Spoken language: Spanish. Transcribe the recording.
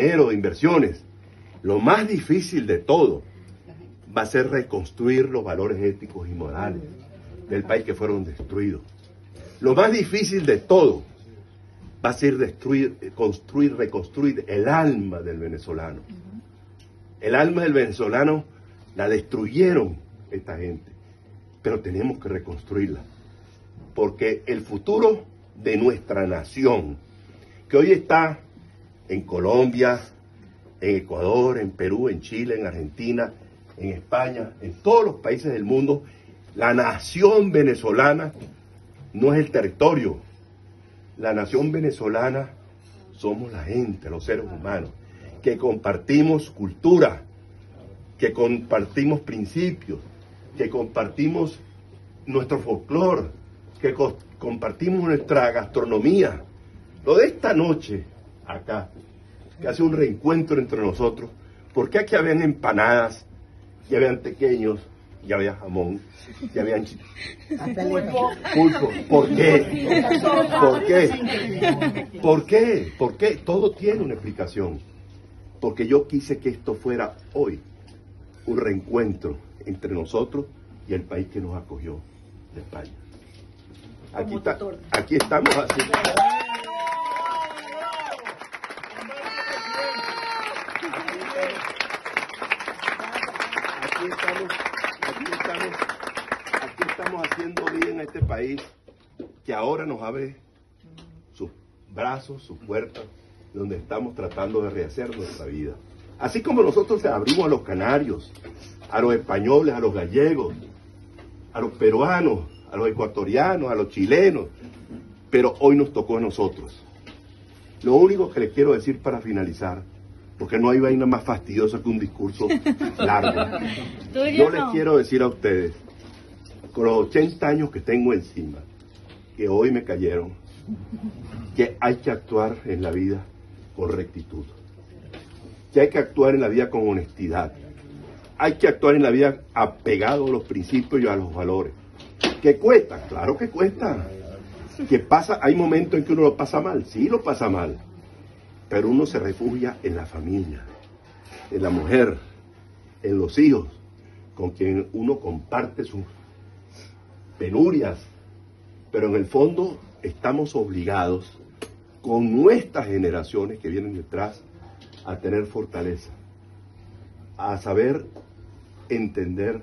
dinero, de inversiones. Lo más difícil de todo va a ser reconstruir los valores éticos y morales del país que fueron destruidos. Lo más difícil de todo va a ser destruir, construir, reconstruir el alma del venezolano. El alma del venezolano la destruyeron esta gente, pero tenemos que reconstruirla, porque el futuro de nuestra nación, que hoy está en Colombia, en Ecuador, en Perú, en Chile, en Argentina, en España, en todos los países del mundo, la nación venezolana no es el territorio. La nación venezolana somos la gente, los seres humanos, que compartimos cultura, que compartimos principios, que compartimos nuestro folclore, que compartimos nuestra gastronomía. Lo de esta noche, acá, que hace un reencuentro entre nosotros, porque aquí habían empanadas, ya habían pequeños, ya había jamón, ya habían pulpo. pulpo. ¿Por qué? ¿Por qué? ¿Por qué? ¿Por qué? Todo tiene una explicación. Porque yo quise que esto fuera hoy un reencuentro entre nosotros y el país que nos acogió de España. Aquí, está, aquí estamos así. Aquí estamos, aquí estamos, aquí estamos haciendo vida en este país que ahora nos abre sus brazos, sus puertas, donde estamos tratando de rehacer nuestra vida. Así como nosotros abrimos a los canarios, a los españoles, a los gallegos, a los peruanos, a los ecuatorianos, a los chilenos, pero hoy nos tocó a nosotros. Lo único que les quiero decir para finalizar, porque no hay vaina más fastidiosa que un discurso largo. Yo les quiero decir a ustedes, con los 80 años que tengo encima, que hoy me cayeron, que hay que actuar en la vida con rectitud, que hay que actuar en la vida con honestidad, hay que actuar en la vida apegado a los principios y a los valores. ¿Que cuesta? Claro que cuesta. Que pasa, hay momentos en que uno lo pasa mal, sí lo pasa mal, pero uno se refugia en la familia, en la mujer, en los hijos, con quien uno comparte sus penurias, pero en el fondo estamos obligados con nuestras generaciones que vienen detrás a tener fortaleza, a saber entender